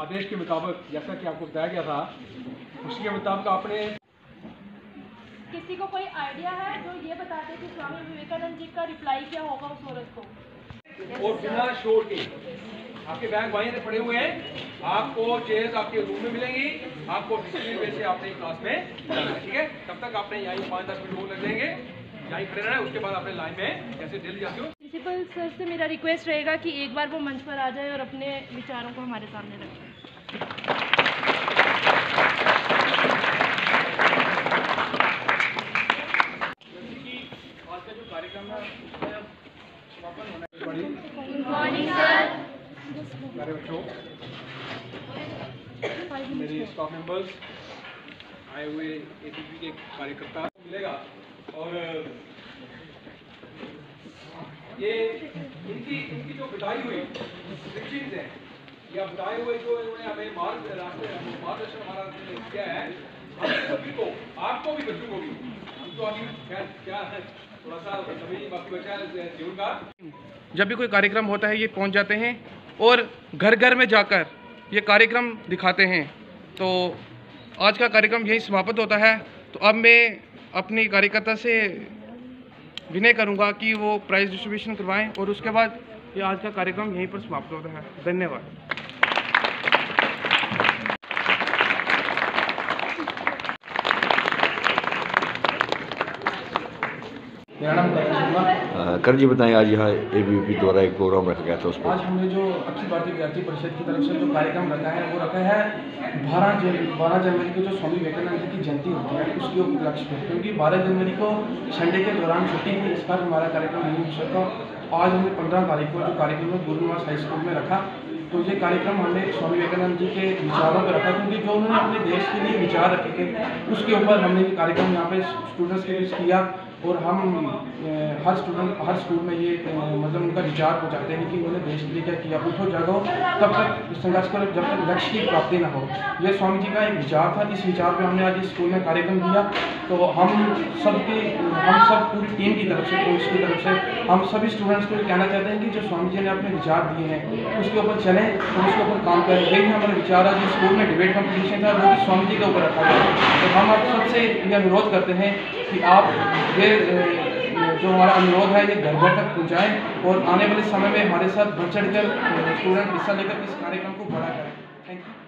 आदेश के मुताबिक जैसा कि आपको बताया गया था उसके मुताबिक आपने किसी को कोई आइडिया है जो ये बता दे कि स्वामी विवेकानंद जी का रिप्लाई क्या होगा उस औरत को? और बिना शोर के आपके बैग वहीं से पड़े हुए हैं आपको चेयर्स आपके रूम में मिलेंगी आपको डिसिप्लिन वे से आपने क्लास में ठीक है? तब तक आपने यहीं पाँच दस मिनट और लग जाएँगे यहीं खड़े रहना है उसके बाद आपने लाइन में जैसे डेली जाते हो प्रिंसिपल सर से मेरा रिक्वेस्ट रहेगा कि एक बार वो मंच पर आ जाए और अपने विचारों को हमारे सामने रखें। आज का जो कार्यक्रम है उसका समापन होना है बड़ी मॉर्निंग सर प्यारे बच्चों मेरे स्टाफ मेंबर्स आए हुए एसीपी के कार्यकर्ता मिलेगा। और ये इनकी इनकी जो बिताई हुई रिस्ट्रिक्शंस हैं, या बताए हुए जो इन्होंने हमें मार्ग रास्ते, मार्गदर्शन हमारा किया है, हम सभी को, आपको भी बच्चों को भी, हम तो अभी खैर क्या है थोड़ा सा सभी बाकी बचा जीवन का। जब भी कोई कार्यक्रम होता है, ये पहुँच जाते हैं, और घर घर में जाकर ये कार्यक्रम दिखाते हैं। तो आज का कार्यक्रम यहीं समाप्त होता है। तो अब मैं अपनी कार्यकर्ता से विनय करूँगा कि वो प्राइज डिस्ट्रीब्यूशन करवाएँ और उसके बाद ये आज का कार्यक्रम यहीं पर समाप्त होता है। धन्यवाद। मेरा नाम करण शर्मा जी बताएँ आज यहाँ ए द्वारा एक प्रोग्राम रखा गया था उस पर। आज हमने जो अखिल भारतीय विद्यार्थी परिषद की तरफ़ से जो कार्यक्रम रखा है वो रखा है बारह जन बारह जनवरी को जो स्वामी विवेकानंद जी की जयंती होती है उसके उपलक्ष्य में। क्योंकि बारह जनवरी को संडे के दौरान छुट्टी थी इस बार हमारा कार्यक्रम नहीं हो सका। आज हमने पंद्रह तारीख को जो कार्यक्रम है गुरु निवास हाई स्कूल में रखा। तो ये कार्यक्रम हमने स्वामी विवेकानंद जी के विचारों पर रखा क्योंकि जो उन्होंने अपने देश के लिए विचार रखे थे उसके ऊपर हमने ये कार्यक्रम यहाँ पे स्टूडेंट्स के बीच किया। और हम हर स्टूडेंट हर स्कूल में ये मतलब उनका विचार पहुँचाते हैं कि उन्होंने देश के लिए क्या किया। उठो जागो तब तक संघर्ष करो, जब तक लक्ष्य की प्राप्ति ना हो। ये स्वामी जी का एक विचार था, इस विचार पे हमने आज इस स्कूल में कार्यक्रम किया तो हम सबकी, हम सब पूरी टीम की तरफ़ से कोच की तरफ़ से, हम सभी स्टूडेंट्स को ये कहना चाहते हैं कि जो स्वामी जी ने अपने विचार दिए हैं, उसके ऊपर चलें और उसके ऊपर काम करें। यही हमारा विचार आज स्कूल में डिबेट कंपटीशन था कि स्वामी जी के ऊपर रखा गया। तो हम आप सबसे ये अनुरोध करते हैं कि आप ये जो हमारा अनुरोध है, ये घर घर तक पहुँचाएँ और आने वाले समय में हमारे साथ बढ़ चढ़ कर स्टूडेंट हिस्सा लेकर इस कार्यक्रम को बड़ा करें